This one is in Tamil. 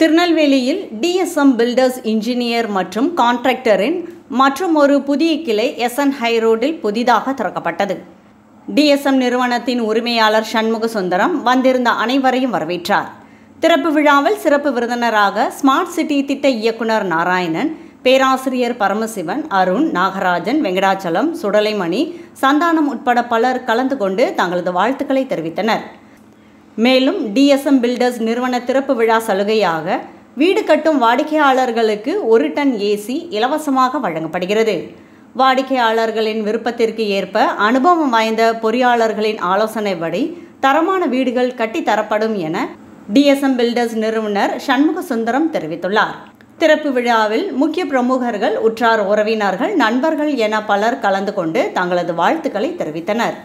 திருநெல்வேலியில் டிஎஸ்எம் பில்டர்ஸ் இன்ஜினியர் மற்றும் கான்ட்ராக்டரின் மற்றும் ஒரு புதிய கிளை எஸ்என் ஹைரோடில் புதிதாக திறக்கப்பட்டது. டிஎஸ்எம் நிறுவனத்தின் உரிமையாளர் சண்முக சுந்தரம் வந்திருந்த அனைவரையும் வரவேற்றார். திறப்பு விழாவில் சிறப்பு விருந்தினராக ஸ்மார்ட் சிட்டி திட்ட இயக்குனர் நாராயணன் பேராசிரியர் பரமசிவன் அருண் நாகராஜன் வெங்கடாச்சலம் சுடலைமணி சந்தானம் உட்பட பலர் கலந்து கொண்டு தங்களது வாழ்த்துக்களை தெரிவித்தனர். மேலும் டிஎஸ்எம் பில்டர்ஸ் நிறுவன திறப்பு விழா சலுகையாக வீடு கட்டும் வாடிக்கையாளர்களுக்கு ஒரு டன் ஏசி இலவசமாக வழங்கப்படுகிறது. வாடிக்கையாளர்களின் விருப்பத்திற்கு ஏற்ப அனுபவம் வாய்ந்த பொறியாளர்களின் ஆலோசனைப்படி தரமான வீடுகள் கட்டித் தரப்படும் என டிஎஸ்எம் பில்டர்ஸ் நிறுவனர் சண்முக சுந்தரம் தெரிவித்துள்ளார். திறப்பு விழாவில் முக்கிய பிரமுகர்கள் உற்றார் உறவினர்கள் நண்பர்கள் என பலர் கலந்து கொண்டு தங்களது வாழ்த்துக்களை தெரிவித்தனர்.